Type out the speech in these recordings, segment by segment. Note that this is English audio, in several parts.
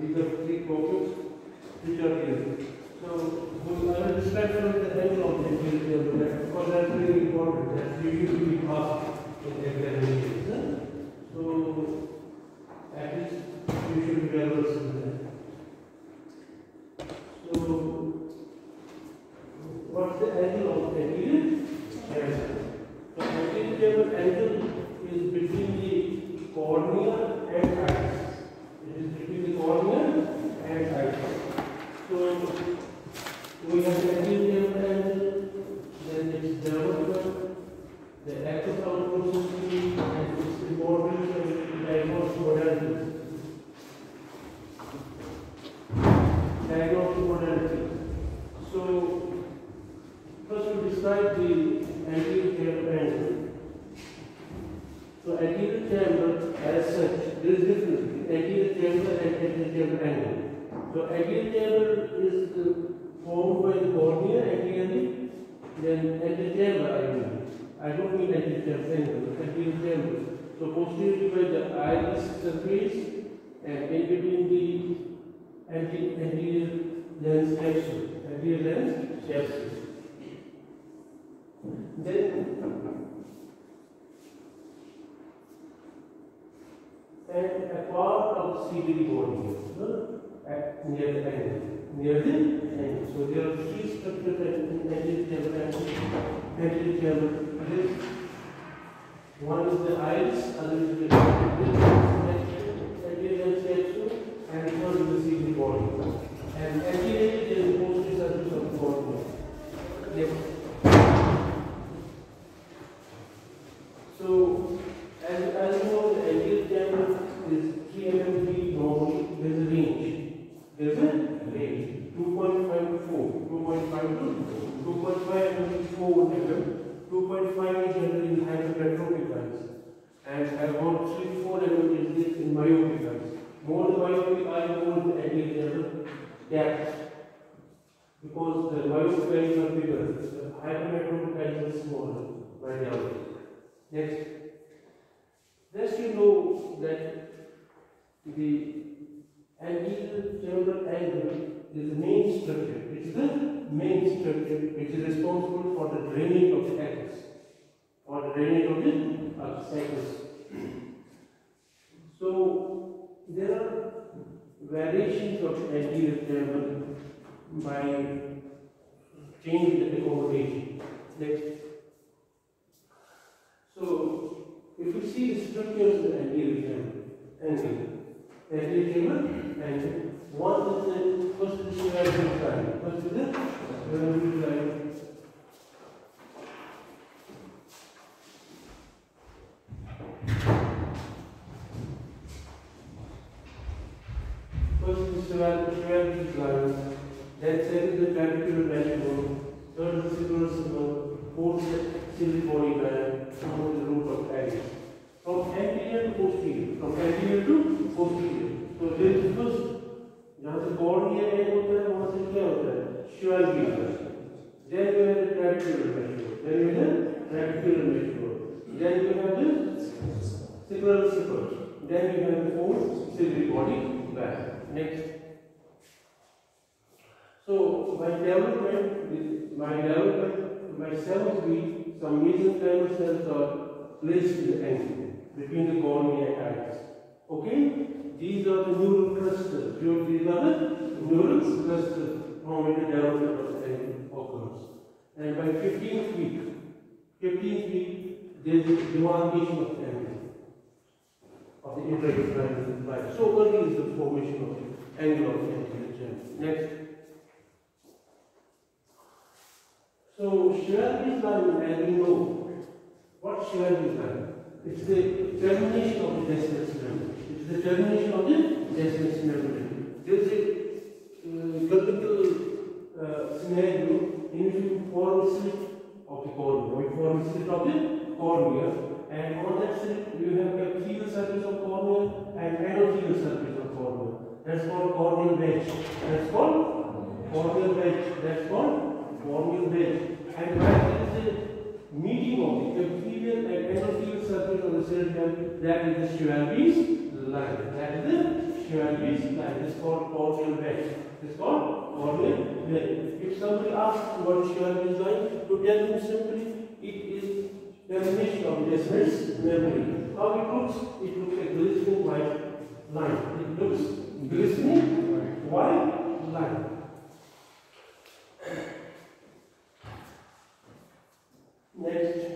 These are three problems which are here. So I will start from the angle of the anterior chamber because that's very important. That's usually asked in examinations. huh? So at least you should be to see that. So what's the angle of the anterior chamber? So anterior chamber angle is between the cornea and iris. It is between the cornea and iris. So we have the anterior chamber angle, then its development, the ectophone processing, and its importance of diagnostic modality. Diagnostic modality. So first we describe the anterior chamber angle. So anterior chamber as such, there is difference between anterior chamber and anterior chamber angle. So anterior chamber is uh, formed by the cornea anteriorly, then anterior chamber I mean. I don't mean anterior chamber angle, anterior chamber. So posteriorly by the iris surface and in between the anterior, anterior lens capsule, anterior lens capsule. Then and a part of the CBD body uh, at near the angle. Near the angle. So there are three structures in anterior chamber chamber. This one is the iris, other is the anterior lens capsule, and third is the body. And anterior is the posterior surface of the body. Yes. So, as, as you know, the anterior chamber is 3 mm feet normally, there is a range. There is a range. 2.5 to 4, 2.5 to 2.5 mm 4 mm, 2.5 is generally in hypermetropic eyes, and about 3 to 4 mm is this in myopic eyes. More the myopic eye, more the anterior chamber depth. Because the myopic eyes are bigger, the hypermetropic eyes are smaller by diameter. Next. Thus you know that the anterior chamber angle is the main structure. It is the main structure which is responsible for the draining of the aqueous, or the draining of the aqueous. So there are variations of anterior chamber by changing the accommodation. Next. So, if you see the structures of the anterior chamber, angle, anterior chamber, and one is the first is the right side, first is the right side. First is the Schwalbe's line, then second is the trabecular vestibule, third is the scleral symbol, fourth is the ciliary body band, fourth is the root of iris. From anterior to posterior, from anterior to posterior. So there is first, जहाँ से cornea end होता है वहाँ से क्या होता है? Shivaji line. Then you have the clavicular vestibule. Then you have the clavicular vestibule. Then you have the sacral sepals. Then you have the fourth ciliary body band. Next. So my development, with my development, my cells be some mesenchymal cells are placed in the angle between the cornea and iris. Okay? These are the neural clusters. These are the neural clusters from the development of the angle occurs. And by 15th week, 15th week, there is a demarcation of the angle of the intracrinial line. So early is the formation of the angle of the anterior. Next. So Schwalbe's line, as we know, what Schwalbe's line? It's the termination of the Descemet's membrane. It's the termination of the Descemet's membrane. There is a uh, uh, scenario in which you form a slit of the cornea. You form a slit of the cornea, and on that slit you have a epithelial surface of cornea and endothelial surface of cornea. That's called corneal wedge. That's called corneal wedge. That's called wedge. And when there is a meeting of the epithelial and endothelial surface of the cell, that is the Schwalbe's line. That is the Schwalbe's line. Is called corneal. This is called corneal mesh. If somebody asks what Schwalbe's line, to tell them simply it is termination of Descemet's memory. How it looks? It looks like glistening white line. It looks glistening white line. Next.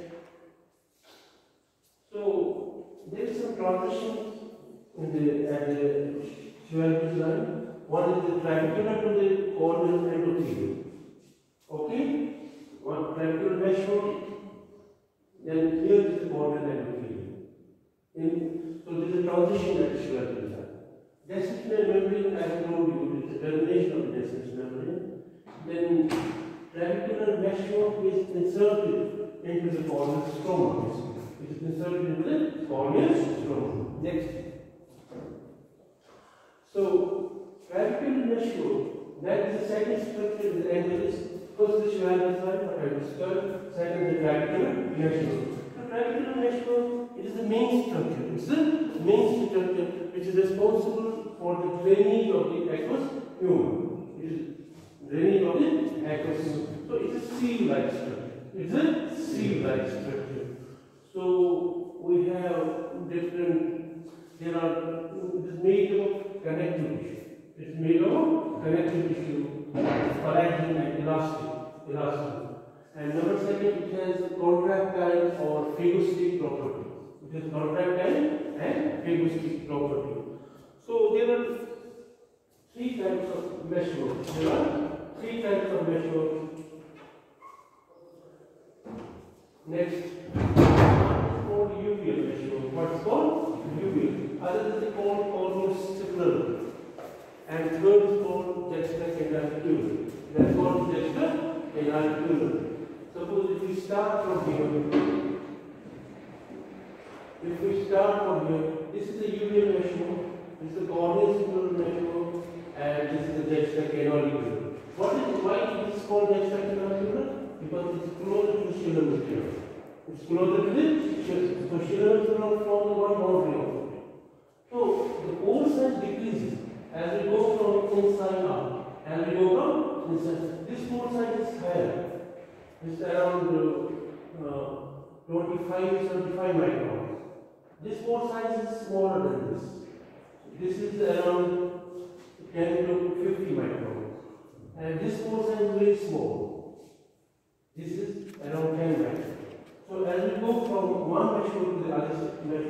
So there is some transition in the at the Schwalbe's line. One is the trabecular to the corneal endothelium. Okay? One trabecular mesh then here is the corneal endothelium. In, so there is a transition at Schwalbe's line. Descemet's membrane, I told you, is the termination of the Descemet's membrane. Then trabecular mesh is inserted into the corneal stroma. It is inserted into the corneal stroma. Next. So, mesh road, that is the second structure in the angle first the line, what I discussed, second the mesh road. The mesh road, it is the main structure. It's the main structure which is responsible for the drainage of the aqueous humor. It is drainage of the aqueous. So, it's a seal-like structure. It's a seal-like structure. So we have different, there are, it is made of connective tissue. It's made of connective tissue, collagen and elastic, elastic. And number second, it has contractile or phagocytic property. It has contractile and phagocytic property. So there are three types of mesh. There are three types of mesh Next, called uveal mesh What's called uveal? Other is called corneoscleral. And third is called juxtacanalicular. That's called juxtacanalicular. Suppose if we start from here, if we start from here, this is the uveal mesh this is the corneoscleral mesh and this is the juxtacanalicular. What is why it is called juxtacanalicular? Because it's closer to cilium material. It's closer to the so cilium material from the one of. So the pore size decreases as we go from inside out. As we go from inside, this pore size is higher. It's around uh, 25 75 microns. This pore size is smaller than this. This is around 10 to 50 microns. And this pore size is very small. This is around 10 microns. So as we go from one mesh to the other mesh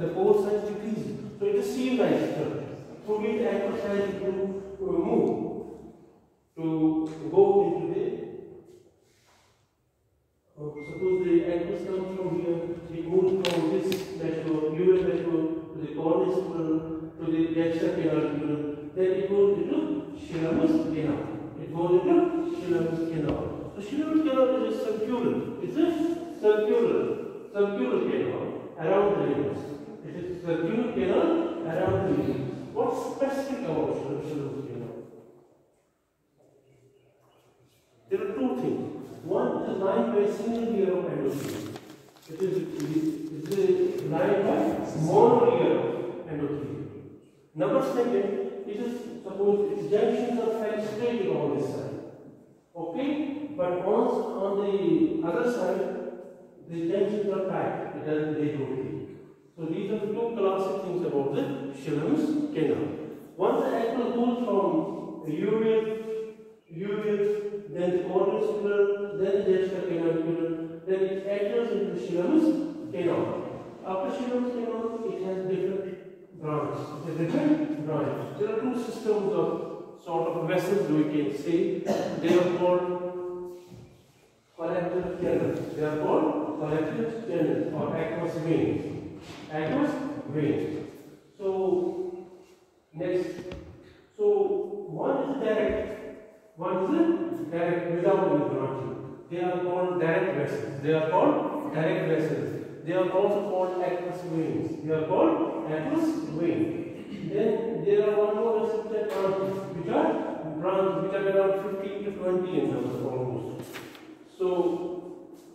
the pore size decreases. So it is seal-like structure. So we emphasize to move to go into the uh, suppose the aqueous comes from here, it moves from this mesh uveal mesh to the cornice to the dexter canal then it goes into Schlemm's canal. It goes into Schlemm's canal. So Schlemm's canal is circular. It's a circular, circular canal around the limbus. It is circular canal around the limbus. What's specific about Schlemm's canal? There are two things. One is lined by single layer of endothelium. It is, it is lined by mono layer of endothelium. Number second, it is suppose its junctions are fairly straight on this side. Okay? But once on the other side, the junctions are tight. It doesn't they rotate. So these are the two classic things about the Schlemm's canal. Once the ankle goes from uveal, uveal, then the cornicular, then the juxtacanalicular, then it enters into Schlemm's canal. After Schlemm's canal, it has different branches. Has different branches. There are two systems of sort of vessels we can say. They are called collector channels. They are called collector channels or aqueous veins. Aqueous veins. So next, so one is direct, one is direct without branching. They are called direct vessels. They are called direct vessels. They are also called aqueous veins. They are called aqueous veins. Then there are one more receptor branches, which are branches which are around 15 to 20 in number almost. So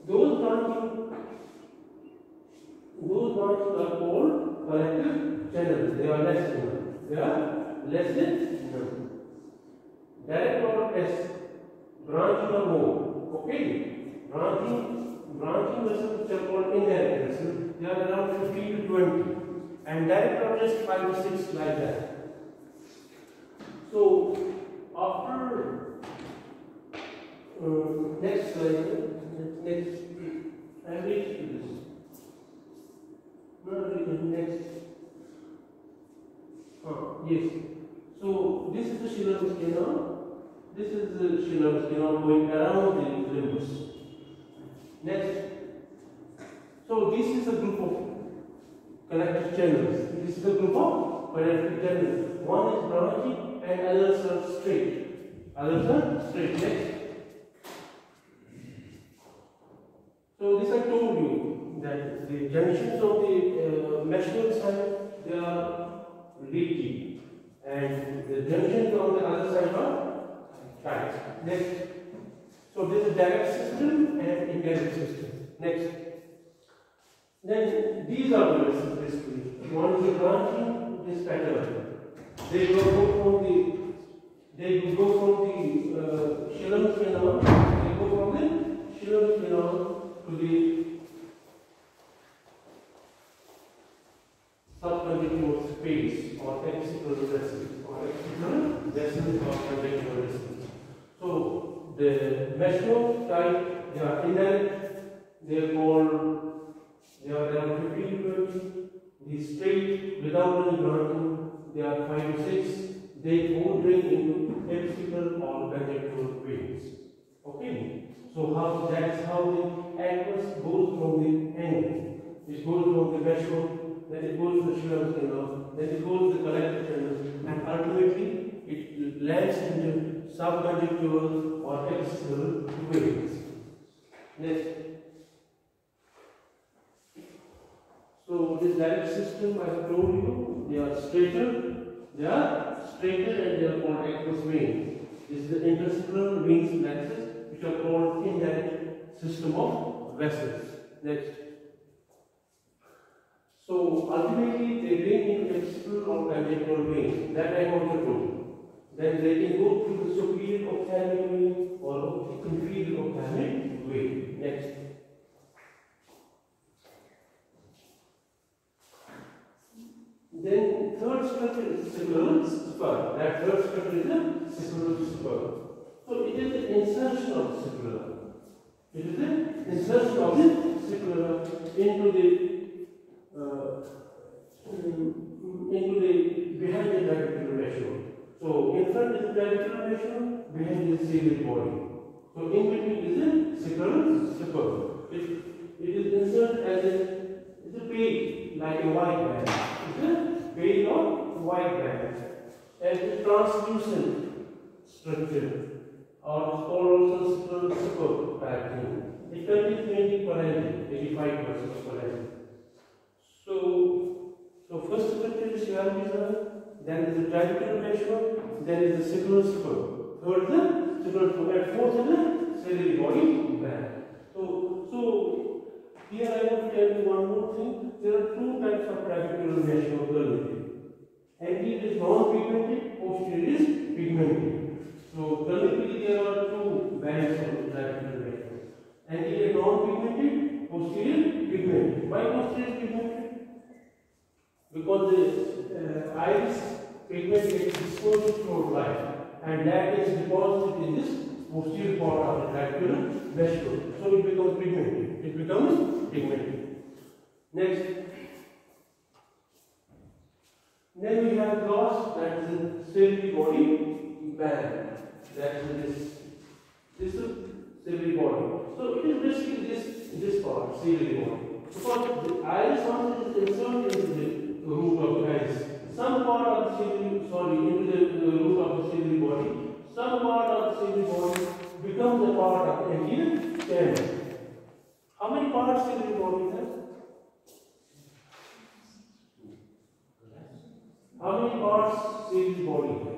those branches, those branches are called collector channels. They are less in number. They are less than none. Direct or S, branching or more. Okay, branching, branching which are called indirect vessels, they are around 15 to 20, and direct just 5 to 6 like that. So, after uh, next slide, next, I reached to this. No, next. Uh, yes. So this is the Schlemm canal. This is the Schlemm canal going around the limbus. Next. So this is a group of connected channels. This is a group of connected channels. One is branching and others are straight. Others are straight. Next. So this I told you that the junctions of the uh, measurement side they are leaky and the junctions on the other side are tight. Next. So this is direct system and indirect system. Next. Then these are the vessels basically. One is the branching, this pattern. They go from the they go from the uh, Schlemm canal, they go from the Schlemm canal to the subconjunctival space or axial vessel or axial vessel or conjunctival vessel. So the mesh type, they are indirect, they are called, they are around 15 to The straight without any branching, they are 5 to 6. They won't drain into axial or conjunctival veins. Okay? So how that's how the aqueous goes from the end. It goes from the vessel, then it goes to the Schlemm canal, then it goes to the collector channel, and ultimately it lands into subconjunctival or axial veins. Next. So this direct system I have told you, they are straighter, they are straighter and they are called aqueous veins. This is the interstitial veins plexus which are called indirect system of vessels. Next. So ultimately they drain into external or conjunctival veins. That I also told. Then they can go through the superior ophthalmic vein or the inferior ophthalmic vein. Next. Then third structure is scleral spur. That third structure is the scleral spur. So it is the insertion of the scapula. It is the insertion of the scapula into the uh, into the behind the trabecular ratio. So in front is the trabecular ratio, behind is the ciliary body. So in between is the scleral spur. It, it is inserted as a it's a page like a white band. It's page or white band. And it's translucent structure or is called also super pattern. It contains mainly collagen, 85% of collagen. So, so first structure is Schwalbe then is the trabecular ratio, then is the scleral spur. Third the scleral spur, and fourth is the ciliary body band. So, so here I want to tell you one more thing. There are two types of trabecular ratio curvature. Anterior is non-pigmented, posterior is pigmented. So currently there are two bands of trabecular ratio. Anterior non-pigmented, posterior pigmented. Why posterior pigmented? Because the uh, iris pigment gets dispersed through light and that is deposited in this posterior part of the trabecular vessel. So it becomes pigmented. It becomes pigmented. Next. Then we have gloss that is the ciliary body band. That is this. This is ciliary body. So it is basically this this part, ciliary body. Because the iris once is inserted into the root of the iris. Some part of the ciliary, sorry, into the, the root of the ciliary body. Some part of the ciliary body becomes a part of the anterior channel. How many parts ciliary body has? How many parts ciliary body has?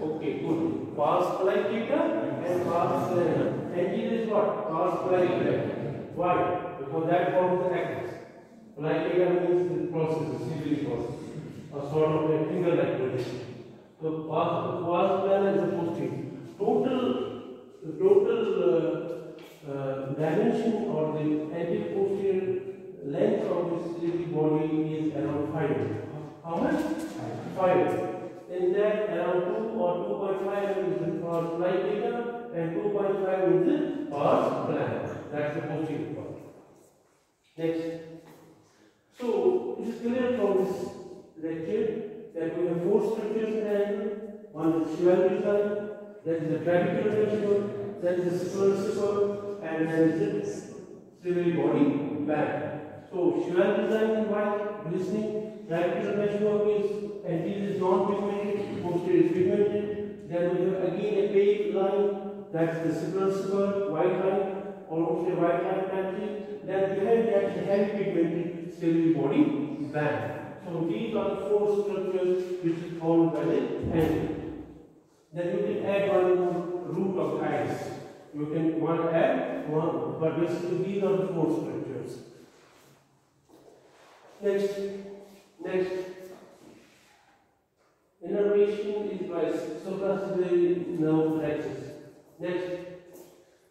Okay, good. Pars plicata and pars plana. Anterior is what? Pars plicata. Why? Because that forms the axis. Light means the process, the sealing process, a sort of a finger-like position. So past, past plan is the posting. Total, the total uh, uh, dimension or the anterior length of this body is around 5. How much? 5. In that around 2 or 2.5 is the for flight data and 2.5 is the past plan. That's the posting part. Next. So it is clear from this lecture that we have four structures in angle. One is Schwalbe's line, then is the trabecular network, then is the superficial, and then is the ciliary body band. So Schwalbe's line is white, glistening, trabecular network is anterior is non-pigmented, posterior is pigmented. Then we have again a pale line, that's the superficial white line, almost a white line patches. Then behind that the heavy pigmented ciliary body band. So these are the four structures which is formed by the angle. Then you can add one root of ice. You can one add one, but basically these are the four structures. Next, next. Innervation is by supraciliary nerve axis. Next,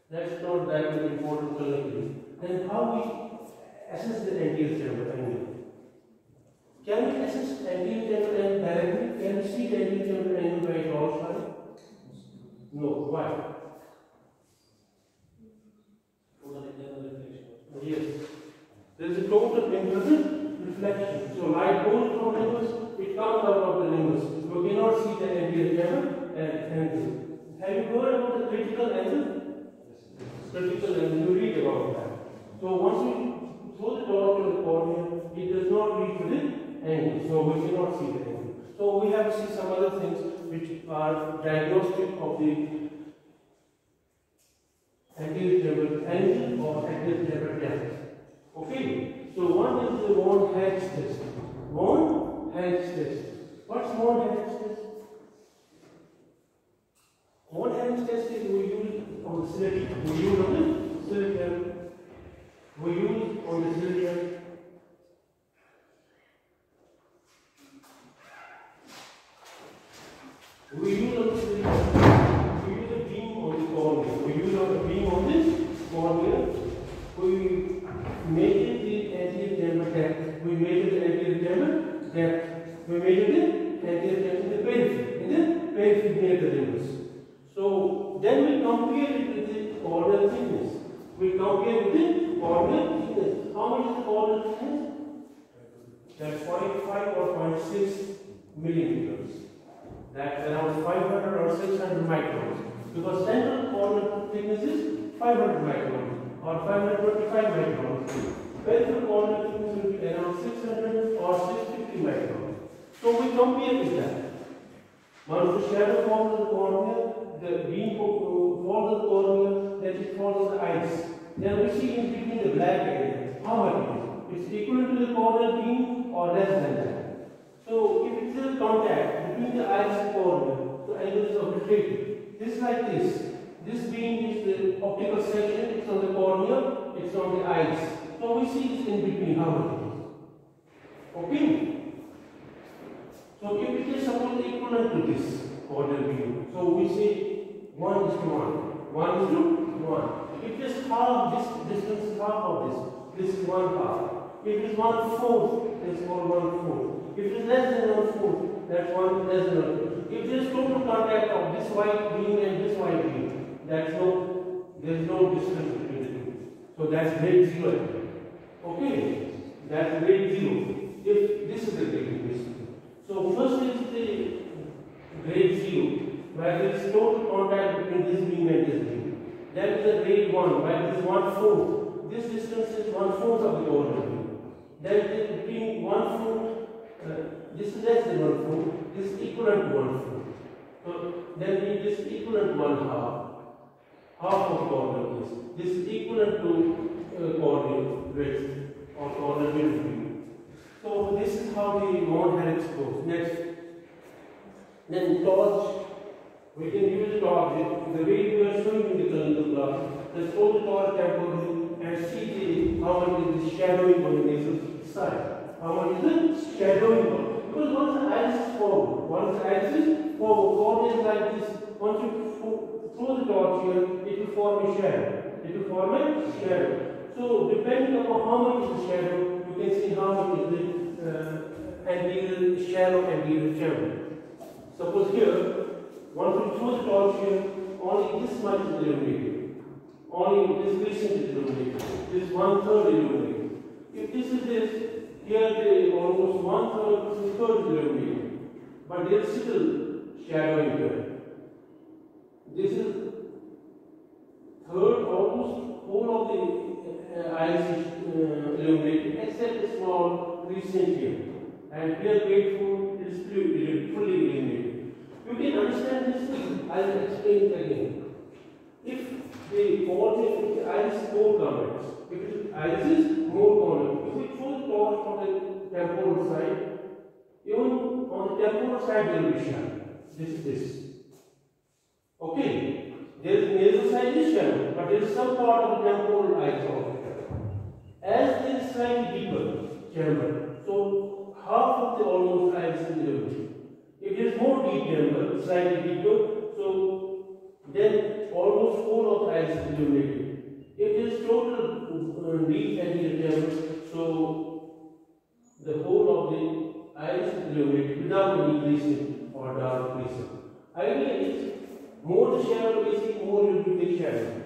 that's not that important clinically. Then how we assess the anterior chamber angle? Can we assess angle directly? Can we see the chamber angle by its outside? No. Why? Yes. There is a total implicit reflection. So light goes from limbus, it comes out of the limbus. we cannot see the anterior chamber and angle. Have you heard about the critical angle? Critical angle, you read about that. So once you throw the torch to the cornea, it does not reach the angle. So we cannot see the angle. So we have to see some other things which are diagnostic of the anterior chamber angle or anterior chamber depth. Okay, so one is the Van Herick test. Van Herick test. What's Van Herick test? Van Herick test is we use on the cylinder. We use on the cylinder. We use on the cylinder. We use on the. We use a beam on the cornea. We use on a beam on this cornea. We measure the anterior chamber depth. We measure the anterior chamber depth. We measure the anterior chamber in the periphery, in the periphery near the limbus. So then we compare it with the corneal thickness. We compare with the corneal thickness. How much is the corneal thickness? That's 0.5 or 0.6 millimeters. That's around 500 or 600 microns. Because central corneal thickness is 500 microns or 525 microns. Peripheral corneal thickness will be around 600 or 650 microns. So we compare with that. Once the shadow on the cornea, the beam falls the cornea, then it falls the eyes. Then we see in between the black area how much it is. It's equal to the corneal beam or less than that. So if it's a contact between the eyes cornea, the angle is obliterated. This is like this. This beam is the optical section, it's on the cornea, it's on the eyes. So we see this in between how it is. Okay? So if it is suppose equivalent to this corneal view, so we say 1 is to 1. 1 is to 1. If this half, this distance is half of this, this is one half. If it is one fourth, it's called one fourth. If it is less than one fourth, that's one. If there is total contact of this white beam and this white beam, that's no, there is no distance between the two. So that's grade zero. Okay, that's grade zero. If this is the grade. So first is the grade zero, where there is total contact between this beam and this beam. Then is the grade one, where there is one fourth. This distance is one fourth of the order. Then between one fourth, uh, this is less than this is equivalent to one fourth. So then it is equivalent to one half. Half of the is. This is equivalent to uh, coordinate width or coordinate width. So this is how the mode helix goes. Next. Then torch. We can use torch. The way we are showing in the hold the torch temporarily and see the, how much is the shadowing on the nasal side. How much is the shadowing work? Because once the is forward, once the iris is forward is like this. Once you throw the torch here, it will form a shadow. It will form a shadow. So depending upon how much is the shadow, you can see how much is the uh, anterior shallow anterior chamber. Suppose here, once we throw the torch here, only this much is illuminated. Only this recent is illuminated. This one third illuminated. If this is this, here they almost one third, two third is illuminated. But there is still shadowing here. This is third, almost whole of the is uh, illuminated except a small recent here. And here grateful is fully, illuminated. You can understand this. I will explain it again. If the if the is more convex, if the iris is more convex, if we the temporal side, even on the temporal side there will be shadow. This is this. Okay. There is nasal side is shallow, but there is some part of the temporal also. As there is slightly deeper chamber, so half of the almost iris is illuminated. If there is more deep chamber, slightly deeper, so then almost whole of the iris is illuminated. If there is total uh, deep anterior chamber, so the whole of the iris is without any creasing or dark creasing. Idea is more the shadow is more will be the shadow.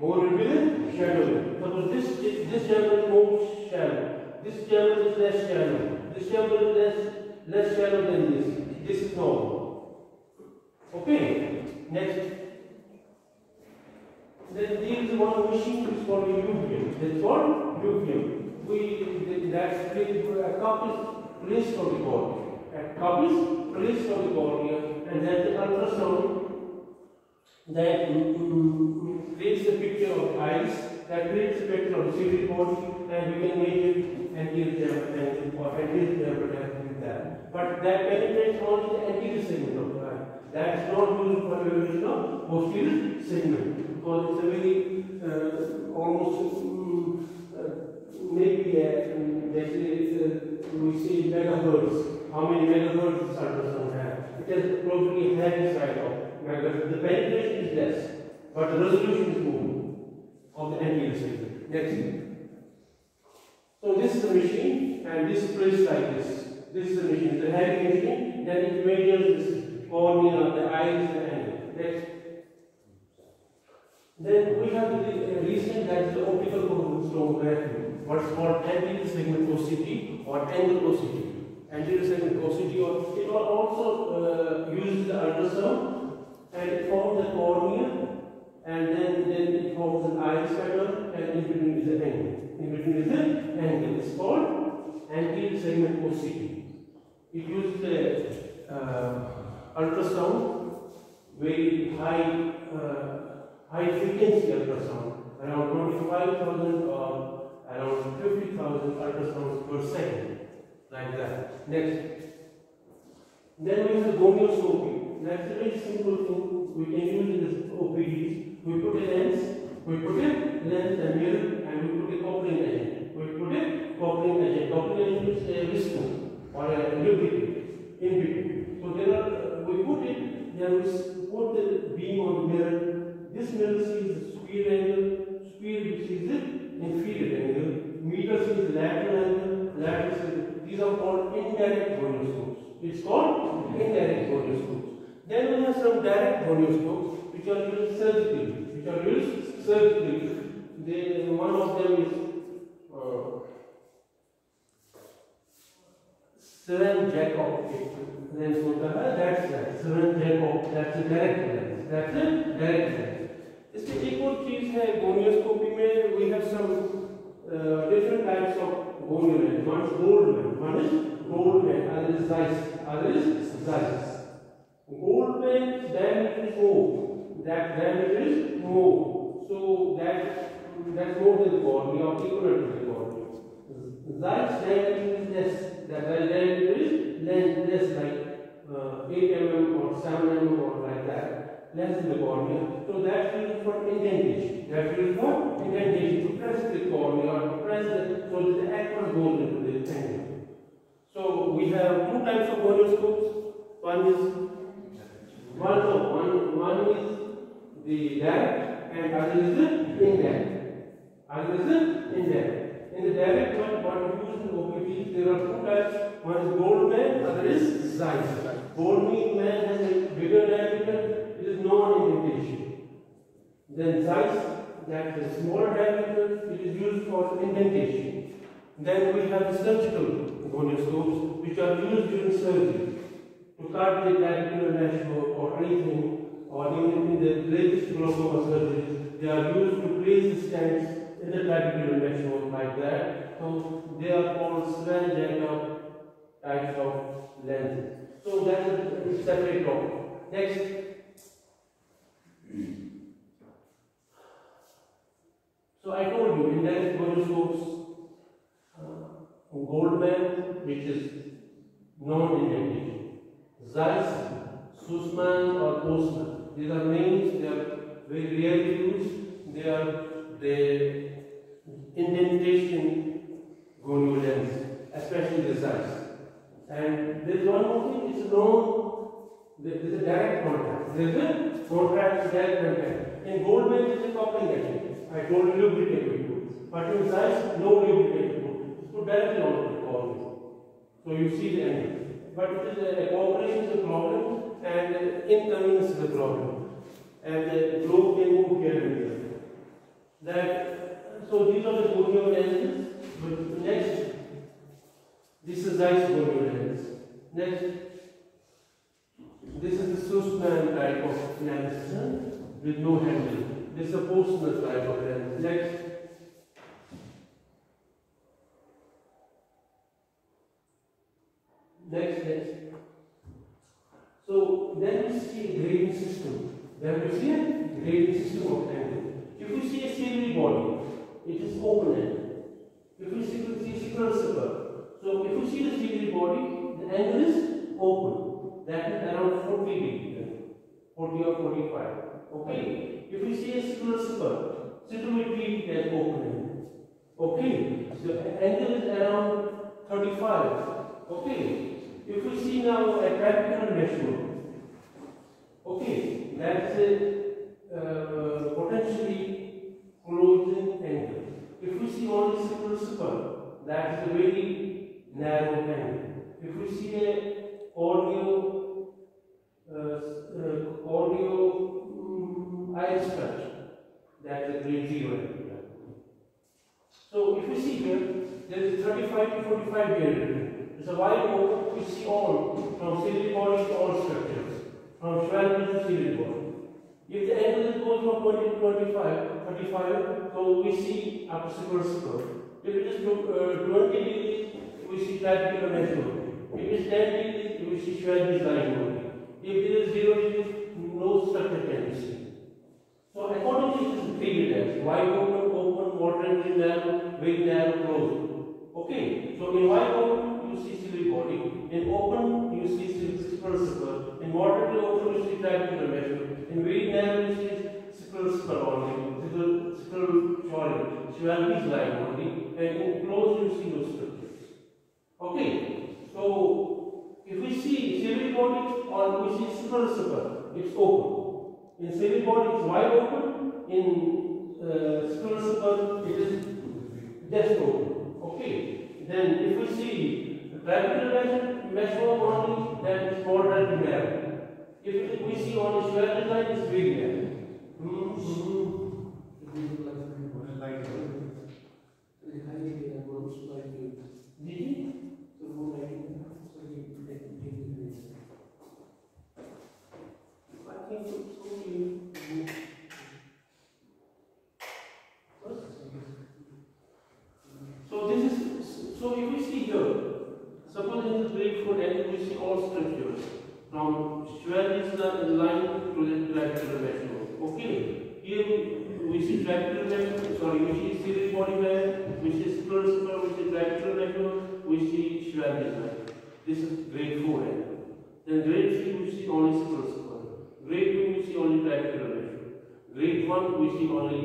More will be the shadow. Suppose this this chamber is more shallow. This chamber is less shallow. This chamber is less less shallow than this. This is normal. Okay. Next. Then there is one machine which is called a. That's called UBM. We that's a cup is placed on the cornea. A is placed on the cornea, and then the ultrasound that creates a picture of eyes, that creates a picture of civil body, and we can measure anterior temporal or anterior temporal with that. But that penetrates only the anterior segment of the eye. That is not used for evaluation of posterior segment because it's a very uh, almost maybe uh, uh, we say megahertz. How many megahertz this ultrasound has? It has probably a heavy side of megahertz. The penetration is less, but the resolution is more of the anterior segment. Next. So this is the machine, and this is placed like this. This is the machine, the heavy machine. Then it measures this cornea, the eyes, and angle. Next. Then we have the uh, recent that the optical tomography, what's called anterior segment OCT or angle OCT. Anterior segment OCT, or it also uh, uses the ultrasound and it forms the cornea and then, then it forms an iris pattern and in between is the angle. In between is the angle. It's called anterior segment OCT. It uses the uh, ultrasound, very high uh, high frequency ultrasound, around 25,000 or around 50,000 ultrasounds per second, like that. Next. Then we have gonioscopy. That's a very simple thing we can use in the OPDs. We put a lens, we put a lens and mirror, and we put a coupling agent. We put a coupling agent. Coupling agent is a visco or a lubricant in between. So there are, uh, we put it, then we put the beam on the mirror this mirror sees the superior angle, superior which is the inferior angle, It's called indirect gonioscopes. Then we have some direct gonioscopes which are used surgically, which are used surgically. They, one of them is uh, Seven Jacob lens होता है that's that Seven Jacob that's a direct lens that's a direct lens इसमें एक और चीज़ है gonioscopy में we have some uh, different types of gonial lens one is gold lens one gold lens other is Zeiss other is Zeiss gold diameter is more that diameter is more so that that's more than the cornea or equivalent to the cornea Zeiss diameter is less that diameter is less, less like uh, 8 mm or 7 mm or like that. lens in the cornea. So that field for indentation. That field for indentation to press the cornea or to press the so that the aqua goes into the angle. So we have two types of gonioscopes. One is one no, one one is the direct and other is the indirect. Other is the indirect. In the direct one, what we use in OPT, there are two types. One is Goldmann, other is Zeiss. Goldmann has a bigger diameter, it is non-indentation. Then Zeiss, that is smaller diameter, it is used for indentation. Then we have surgical gonioscopes, which are used during surgery to cut the trabecular mesh or anything, or even in the latest glaucoma surgeries, they are used to place the stents in the trabecular mesh like that. So they are called Swan Jacob types of lenses. So that's a separate topic. Next. Hmm. So I told you, in indirect gonioscopes, Goldmann, which is non-indentation, Zeiss, Sussman or Posner. These are names, they are very rarely used. They are the indentation gonio lens, especially the Zeiss. And there is one more thing, it's known, there is a direct contrast. There is a contrast, direct contact. In Goldmann, it is a coupling action. I told you it. But in Zeiss, no lubricate with it. It's put directly on the cornea. So you see the angle. But it is a cooperation is a problem and inconvenience is a problem. And the globe can move here and there. That, so these are the gonio lenses. But next this is Zeiss gonio lens. Next, this is the Sussman type of lens with no handle. This is a Posner type of lens. Next. Next, next. So then we see a grading system. Then we see a system of angle. If we see a ciliary body, it is open end. If we see, see circular so if you see the ciliary body, the angle is open. That is around 40 degree, 40 or 45. Okay. If we see a circular circle, circle be that open. Okay. So angle is around 35. Okay. If we see now a practical measurement, okay, that's a uh, potentially closing angle. If we see only circular circle, that is a very narrow angle. If we see a audio, uh, uh, audio um, iris touch, that is a grade zero So if we see here, there is 35 to 45 here. There's a wide open, we see all, from ciliary body to all structures, from Schwann to ciliary body. If the angle goes from 20 to 25, 35, so we see up to circle. If it is uh, 20 degrees, we see trabecular network. If it is 10 degrees, we see Schwalbe line only. If it is 0 degrees, no structure can be seen. So accordingly, it is treated as wide open, open, moderately narrow, very narrow, closed. Okay, so in wide open, body. In open, you see circle. In moderately open, you see trabecular network. In very narrow, you see circle only, circle, circle, sorry, Schwalbe line only. And in closed, you see no structure. Okay, so if we see ciliary body or we see super super, it's open. In ciliary body, it's wide open. In uh, super super, it is just open. Okay, then if we see trabecular mesh only, then it's moderately narrow. If we see only square design, it's big narrow. Hmm. Hmm. Mm -hmm. Did you? So this is so if we see here, suppose in this grapefruit and we see all structures from Schwalbe line to the trabecular mesh. Okay, here we see trabecular mesh. Sorry, we see ciliary body mesh. We see circular circle. We see trabecular mesh. We see Schwalbe line. This is grade four. Then grade three we see only circular circle. Grade two we see only 1, we see only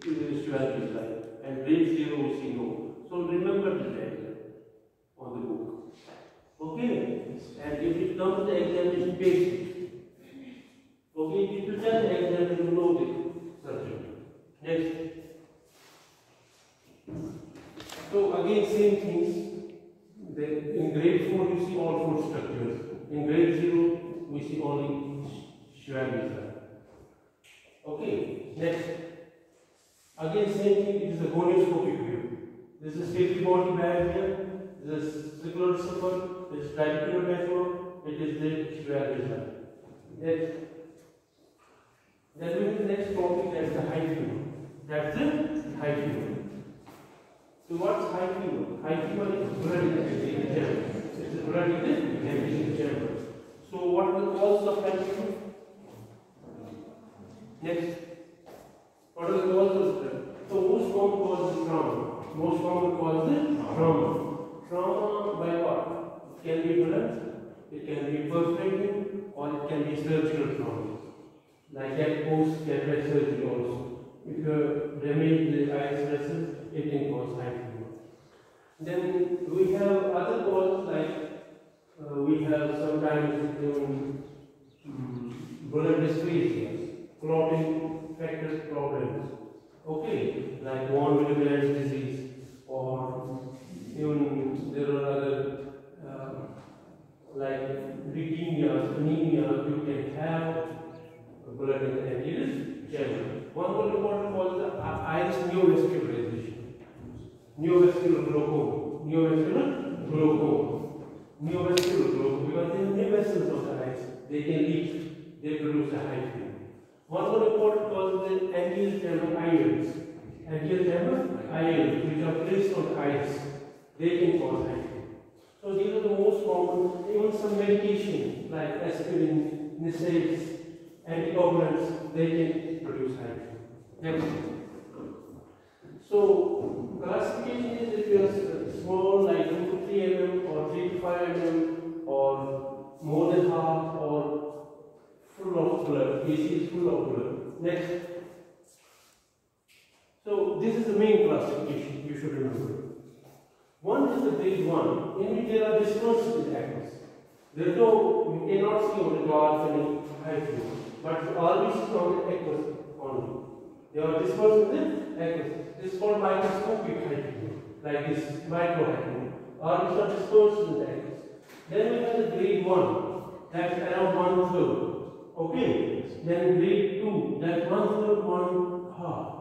Schwalbe's life, and grade 0, we see no. So remember this diagram on the book. Okay? And if it comes to the examination, paste it. Okay? If you tell the examiner, you know the subject. Next. So again, same things. The, in grade 4, you see all four structures. In grade 0, we see only Schwalbe Okay, next. Again, same thing, it is a gonioscopic view. This is ciliary body band here, this is circular circle, this is trabecular meshwork, it is the Schwalbe Next. We have the next topic, that's the hyphema. That's the hyphema. So what's hyphema? High fever is blood in the chamber. It's blood in the chamber. So what are the causes of hyphema? Next. What are the causes stress? So most common cause is trauma. Most common cause is trauma. Trauma by what? It can be blood, it can be perforating, or it can be surgical trauma. Like that post cataract surgery also. If you damage the iris vessels, it can cause hyphema. Then we have other causes like uh, we have sometimes um, blood dyscrasia clotting factors problems. Okay, like von Willebrand's disease or even there are other uh, like leukemia, anemia, you can have blood in the anterior chamber. One more important is the iris neovascularization. Neovascular glaucoma. Neovascular glaucoma. Neovascular glaucoma because they have new vessels of the eyes. They can leak. They produce a hyphema. One more cause is the chamber ions. Chamber ions, which are placed on eyes, they can cause high So these are the most common, even some medication like aspirin, NSAIDs, anticoagulants, they can produce high Next. So classification is if you are small like 2 to 3 mm or 3 to 5 mm or more than half or full of blood. AC is full of blood. Next. So this is the main classification you should remember. One is the grade one, in which there are dispersions in aqueous. There is no, you cannot see on the glass any high fluid, but always see on the aqueous only. There are dispersions in aqueous. This is called microscopic fluid, like this micro high fluid. Always are dispersed in the aqueous. Then we have the grade one, that's around one third. Okay, then grade 2, that one third, one half.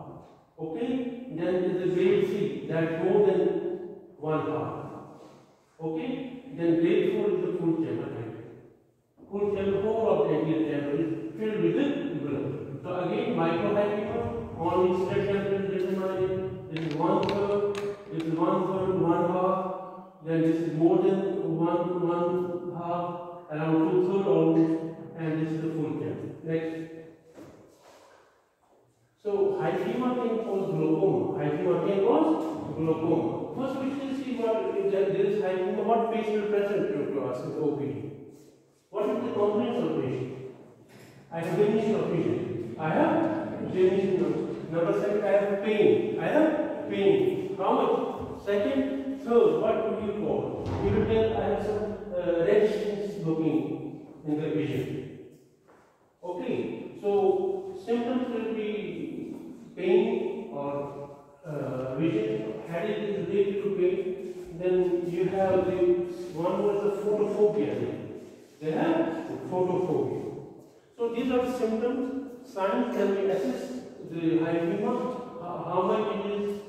Okay, then is the grade 3, that more than one half. Okay, then grade 4 is the full chamber. Full chamber, whole of the anterior chamber is filled with blood. So again, microhyphema, only stress chamber is determined. This is one third, this is one third, one half, then this is more than one, one half, around two third almost and this is the full cap. Next. So hyphema can cause glaucoma. Hyphema can cause glaucoma. First we should see what if there is hyphema, what patient present to us with OPD. What is the complaints of patient? I have definition of patient. I have definition of number second, I have pain. I have pain. How much? Second, third, what do you call? You will tell I have some uh, reddish looking in the vision. Okay, so symptoms will be pain or uh, vision, headache is related to pain. Then you have the one was the photophobia. They have photophobia. So these are the symptoms. Signs can be assessed the hyphema, uh, how much it is.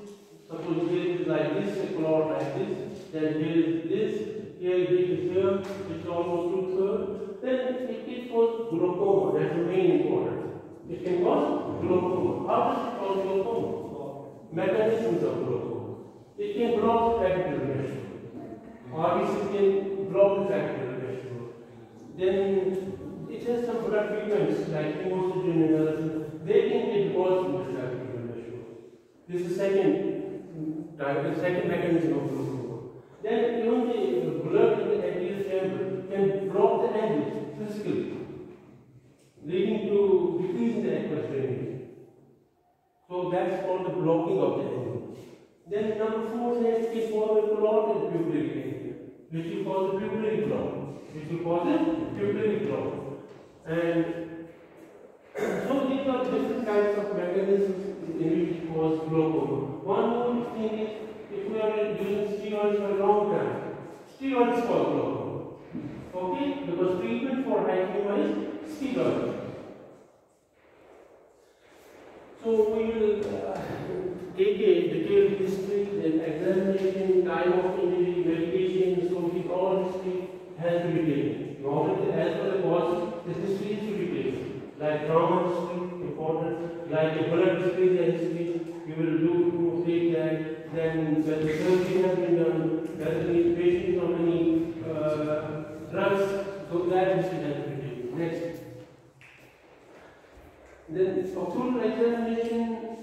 Suppose here it is like this, a clot like this, then here is this, here it is here, it's almost two thirds then it, it cause glaucoma. That's the main important. It can cause glaucoma. How does it cause glaucoma? Mechanisms of glaucoma. It can block trabecular vessel. Obviously, it can block trabecular vessel. Then it has some blood treatments like hemosiderin and others. They can get in the trabecular vessel. This is second type, second mechanism of glaucoma. Then even the blood in the anterior chamber can block the angle physically, leading to decrease in the aqueous So that's called the blocking of the angle. Then number four says it form a clot in pupillary which we call the pupillary clot, which we call the pupillary clot. And so these are different kinds of mechanisms in which cause glaucoma. One thing is if we are using steroids for a long time, steroids cause glaucoma. Okay? Because treatment for hyphema is steroids. So we will uh, take a detailed history, then examination, time of injury, medication, so this all history has to be taken. As per the cause, this history is to be taken. Like trauma history, important, like a blood history, the history, you will do to take that, then when the surgery has been done, whether the patient on any uh, drugs, so that to be. Next. Then ocular examination,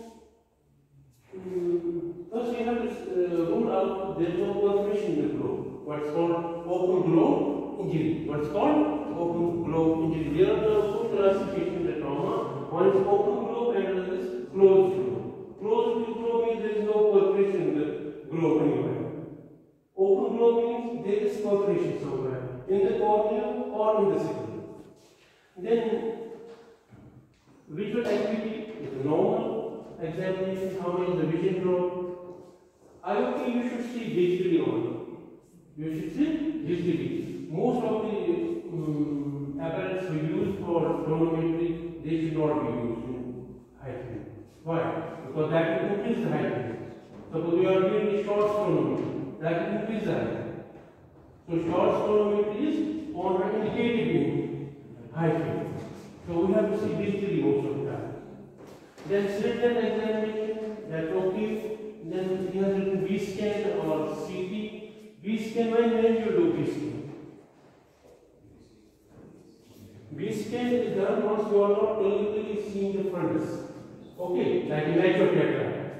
mm, first we have to uh, rule out there is no perforation in the globe. What's called open globe injury. What's called open globe injury. There are two classifications in the trauma. One is open globe and another is closed in the cornea or in the signal. Then Visual acuity is normal. Examination, how is the vision drop? think you should see digitally only. You should see digitally. Most of the um, apparatus we use for tonometry, they should not be used in height. Why? Because that will increase the height. Suppose we are doing Schiotz tonometry, that will So short tonometry is on an indicated beam. So we have to see digitally most of the. Then lamp examination, that's okay. Then he has written B scan or CT. B scan, when, when you do B scan? B scan is done once you are not clearly seeing the fronts. Okay, like in natural camera.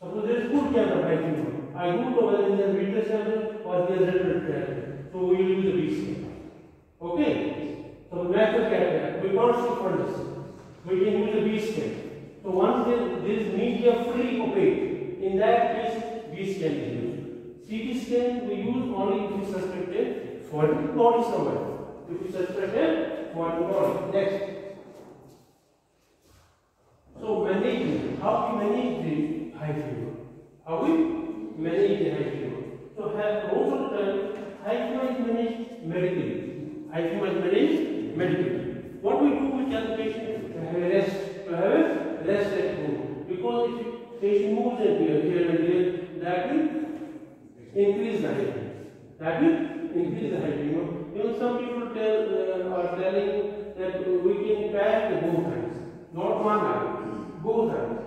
Suppose there is good camera right in I don't know whether it is meter camera or is retinal camera. So we will use the B scan. Okay? So natural camera, we can't see fundus. We can use the B scan. So once there, there is media free opaque, in that case B scan is used. CT scan we use only if we suspected foreign body somewhere. If we suspected foreign body. Next. So managing, how we manage the hyphema? How we manage the hyphema? So have most of the time fever is managed medically. Fever is managed medically. What we do with the patient to have rest, to have rest at home. Because if patient moves and here, here and there, that will increase the height. That will increase the height. You know, you know some people tell uh, are telling that we can the both eyes, not one eye, both eyes.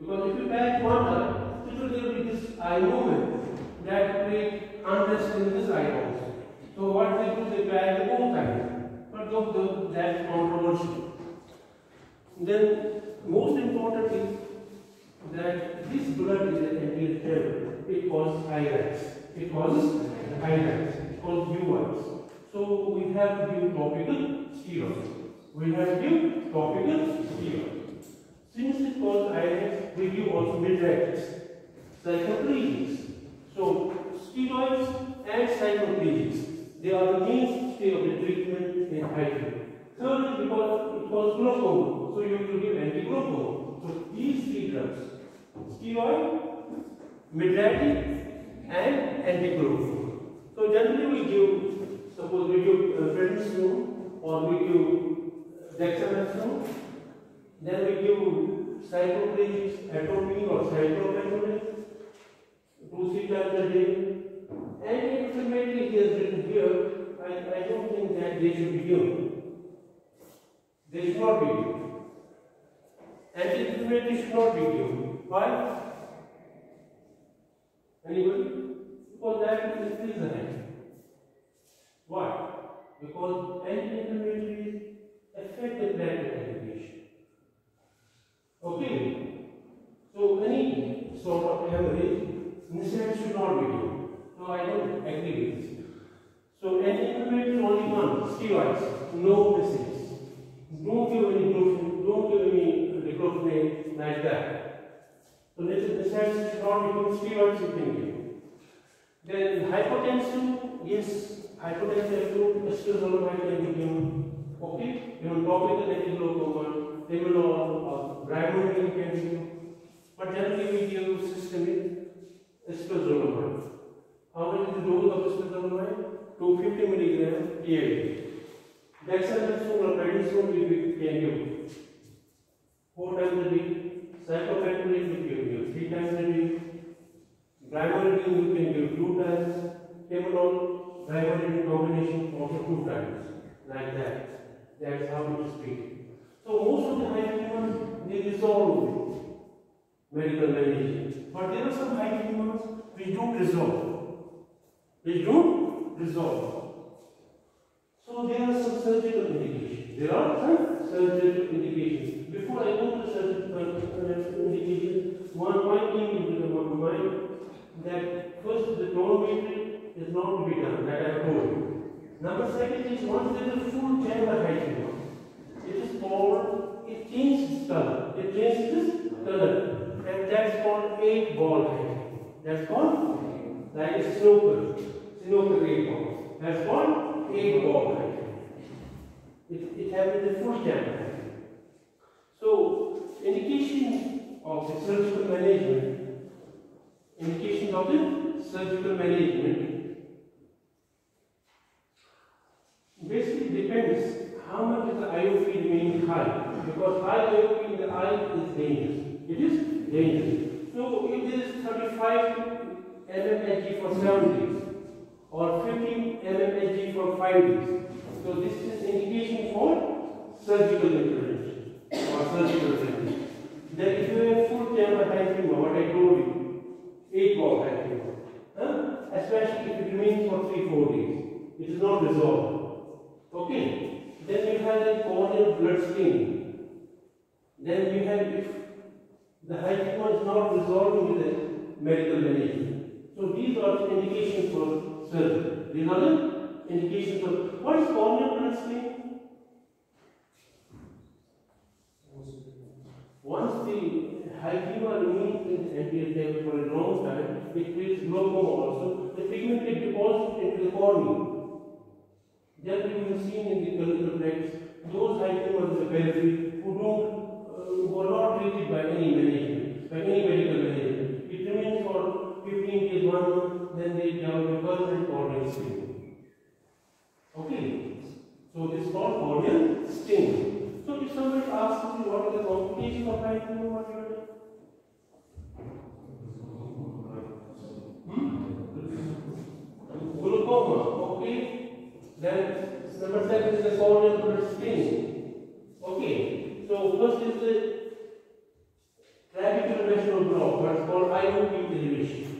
Because if you patch one still there will be this eye movement that create unrest in this eye. So what they do, they patch both eyes. But though, though that's controversial. Then most important is that this blood is an anti It causes rash. It causes rash. It causes uveitis. So we have give topical steroids. We have give topical steroids. Since it causes rash, we give also mydriatics, cycloplegics. So steroids and cycloplegics, they are the mainstay of the treatment in hyphema. Thirdly, because it causes glaucoma, so you will give anti-glaucoma. So these three drugs, steroid, mydriatic, and anti-glaucoma. So generally we give, suppose we give uh, prednisone or we give dexamethasone, then we give cycloplegics, atropine or cyclopentolate, two three times a day. And inflammatory he has written here, I, I don't think that they should be given. They should not be given. Anti-inflammatory should not be given. Why? Anybody? Because that the height. Why? Because anti-inflammatories affect the blood aggregation. Okay? So any sort of hemorrhage, NSAID should not be given. No, I don't agree with this. So anti-inflammatory only one, steroids, no NSAIDs. Don't give any gluten, don't give any diclofenac like that. talking steroids, you can give. Then hypotensive, yes, hypotensive fluid, acetazolamide can be given. Okay, even topical antiglaucoma, Timolol, or Brimonidine can be given. But generally we give systemic acetazolamide. How much is dose of acetazolamide? 250 milligram daily. Dexamethasone or prednisone we can give. Four times a week. Cyclopentolate we can give three times a week. Brymonium you can give two times. Temelol, Brymonium combination also two times. Like that. That's how it is treated. So most of the high fevers they resolve medical management. But there are some high fevers which don't resolve. Which don't resolve. So there are some surgical indications. There are some surgical indications. Before I go to surgical indications, one point came into the mind that first the tonometry is not to be done, that I have told you. Number second is once there is a full chamber hyphema, it is called, it changes color. It changes color. And that's called eight ball hyphema. That's called like a snooker. Eight ball. That's called eight ball hyphema. It, it has the full chamber. So indication of the surgical management, indication of the surgical management basically depends how much is the IOP remaining high. Because high IOP in the eye is dangerous. It is dangerous. So if there is 35 mmHg for 7 days or 15 mmHg for 5 days, so this is indication for surgical intervention or surgical intervention. Then if you have full chamber hyphema, what I told you, 8 ball hyphema, huh? especially if it remains for 3-4 days, it is not resolved. Okay. Then you have the corneal blood stain. Then you have if the hyphema is not resolving with the medical management. So these are the indications for surgery. These are the indications of what is blood stain? Once the hyphema remains in anterior for a long time, it creates glaucoma also. The pigment gets deposited into the cornea. Then we have seen in the clinical practice those items of the periphery who don't are not treated by any management, by any medical management. It remains for 15 days, one month, then they develop a permanent corneal stain. Okay. So is called corneal stain. So if somebody asks you what is the complication of hyphema, what you do? Hmm? Glaucoma, okay. Then number seven is the corneal blood stain. Okay. So first is the trabecular national block, what's called IOP elevation.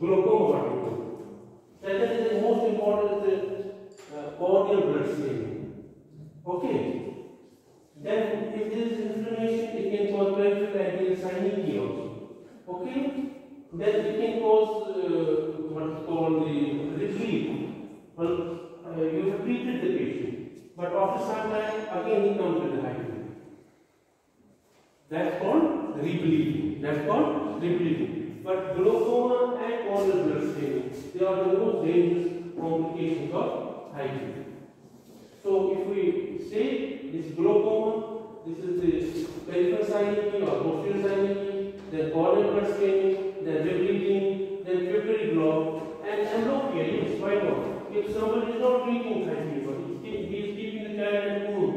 Glaucoma what we do. Second is the most important is the uh, corneal blood stain. Okay. Then if there is inflammation, it can cause anterior synechiae also. Okay. Then it can cause uh, what's called the retreat. Well, uh, you have treated the patient, but after some time, again he comes with the high. That's called rebleeding. That's called rebleeding. But glaucoma and corneal blood stain, they are the most dangerous complications of high. So if we say this glaucoma, this is the peripheral synechiae or posterior synechiae, then corneal staining, then rebleeding, then pupillary block, and amblyopia, yes, why not? If somebody is not hyphema, he is keeping the child at home,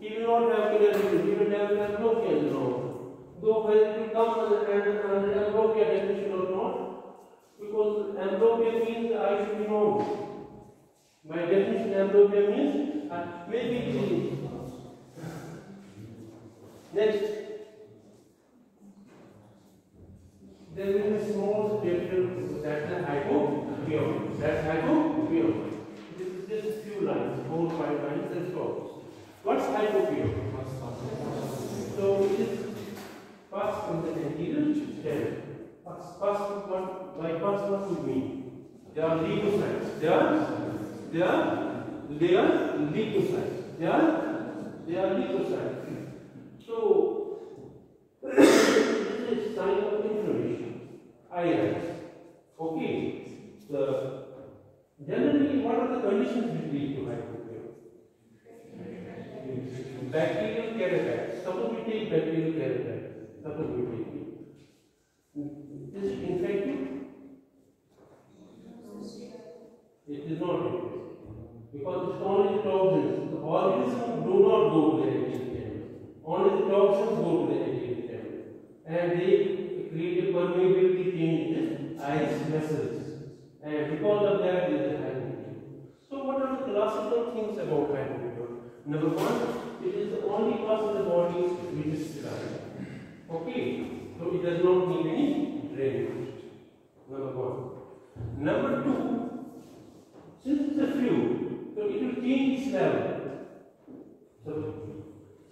he will not have clearance, he will have amblyopia as well. Though whether it will come under, amblyopia definition or not, because amblyopia means the eye should be normal. By definition, amblyopia means uh, maybe next. Then we have small chapter that's the hypopyon. That's hypopyon. This is just few lines, four five lines and stops. What's hypopyon? So it is past from the anterior stem. Past, past what by past what would mean? They are leukocytes. They are they are they are leukocytes. They are they are leukocytes. The generally, what are the conditions which lead to hypothermia? Bacterial keratitis. Suppose we take bacterial keratitis. Suppose we take it. Is it infective? It is not infective. Because it's only the toxins. The organisms do not go to the anterior chamber. Only the toxins go to the anterior chamber. And they create a permeability change in the iris vessels. And because of that, there is a hypopyon. So, what are the classical things about hypopyon? Number one, it is the only part of the body which is sterile. Okay, so it does not need any drainage. Number one. Number two, since it's a fluid, so it will change its level. So,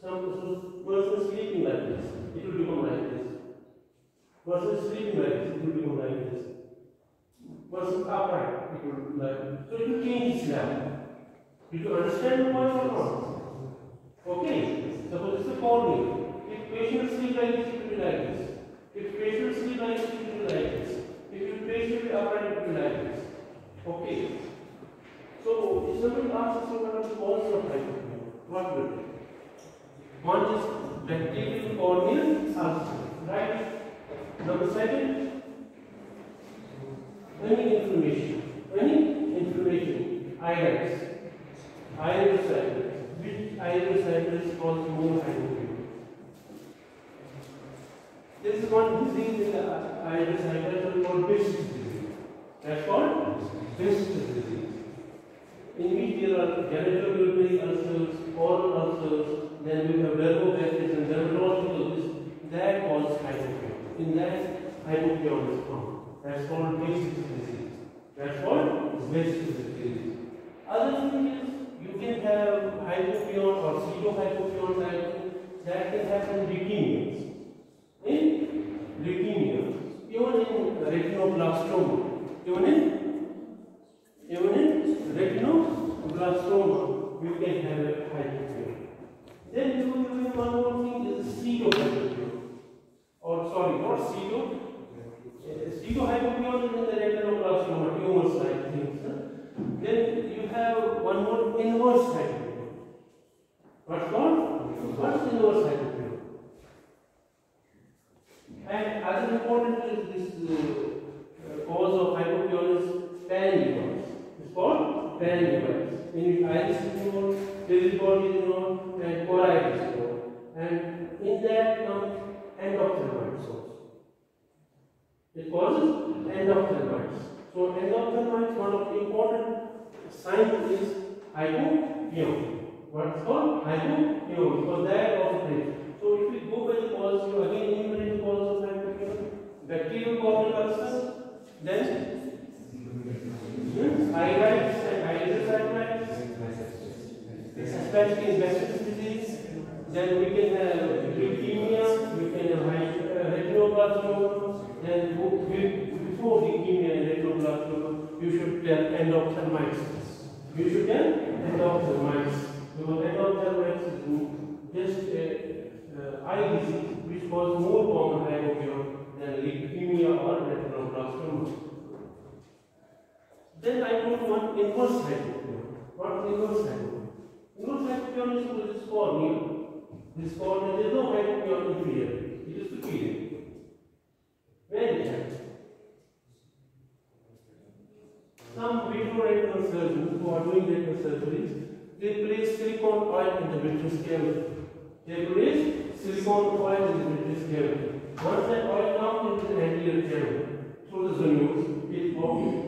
some person sleeping like this, it will become like this. Person sleeping like this, it will become like this. Person upright, it will like so it will change its level. Did you understand the point or not? Okay, suppose it's a cornea. If patient sleep like this, it will be like this. If patient sleep like this, it will be like this. If you patient upright, it will be like this. Okay. So, if somebody asks what are the causes of hypopyon, what will it? One is bacterial corneal ulcer, right? Number second, any inflammation, any inflammation, iris, iridocyclitis, which iridocyclitis causes more hypopyon. This is one disease in the iridocytus called Behçet's disease. That's called Behçet's disease in which there are genital urinary ulcers, oral ulcers, then we have dermobacteria and dermatological that causes hypopyon. In that, hypopyon is found. That's called Behçet's disease. That's called Behçet's disease. Other thing is, you can have hypopyon or pseudohypopyon type that can happen in leukemias. Hmm? In leukemia, even in retinoblastoma, even in even in retinoblastoma, you can have a hypopyon. Then you will have one more thing is pseudohypopyon. Or sorry, not pseudo. Uh, Pseudohypopyon is in the retinoblastoma, tumors like things. huh? Then you have one more inverse hypopyon. What's called? What's inverse hypopyon? And other important is this uh, cause of hypopyon is pan It's called pan In iris is ciliary body is involved, and choroid is involved. And in that comes endophthalmitis also. It causes endophthalmitis. So endophthalmitis, one of the important signs is hypopyon. What's called hypopyon because that also plays. So if we go by the cause, you again enumerate the cause of hypopyon. Bacterial ulcer, then Iritis and iridocyclitis, especially in Behçet's disease. Then we can have leukemia, we can have uh, retinoblastoma. Then before leukemia and retinoblastoma, you should tell endophthalmitis. You should tell endophthalmitis because endophthalmitis is just a uh, eye disease which causes more common than leukemia or retinoblastoma. Then I put one inverse hypopyon. What is inverse hypopyon? Inverse hypopyon is this cornea. This cornea, there is no hypopyon inferior. Some vitreoretinal surgeons who are doing retinal surgeries, they place silicone oil in the vitreous cavity. They place silicone oil in the vitreous cavity. Once that oil comes into the anterior chamber through the zonules, it floats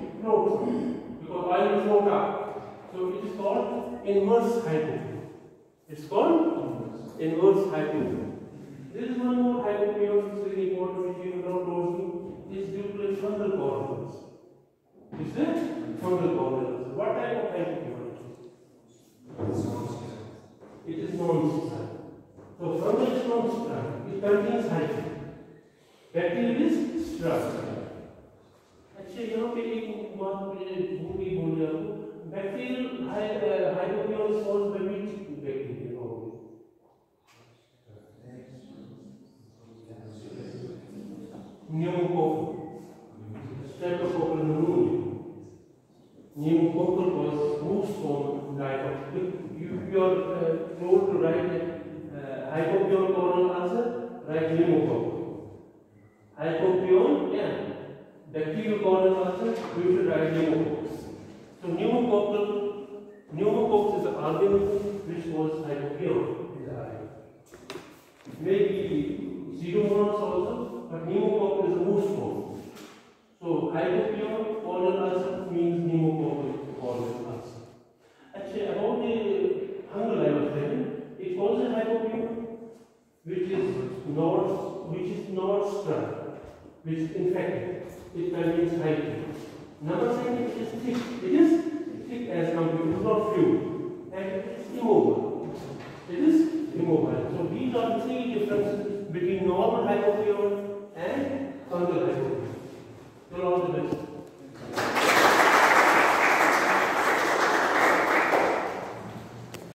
because oil is float up. So it is called inverse hypopyon. It's called inverse hypopyon. There is one more hypopyon which is very important which you not told me. Is fungal corneals. Is it fungal corneals? What type of hypothermia? It is non-sterile. So fungal is non-sterile. It contains hydrogen. Bacterial is sterile. अच्छा यहाँ पे एक बात मुझे भूल गई बोली आपको bacterial हाइपोक्योर source you're uh, to write uh, hypopyon corneal ulcer, write pneumococcal. Hypopyon, yeah. Bacterial corneal ulcer, you should write pneumococcal. So pneumococcal, pneumococcus is the organism which was hypopyon in the eye. Maybe pseudomonas also, but pneumococcal is the most common. So hypopyon corneal ulcer means pneumococcal corneal ulcer. Actually, about the rivalry, which is Nord, which is Nordstrom, which is infected. It means hygiene. Number second, it is thick. It is thick as compared to not few, and it is immobile. It is immobile. So these are the three differences between normal hypopyon and fungal hypopyon. So all the best.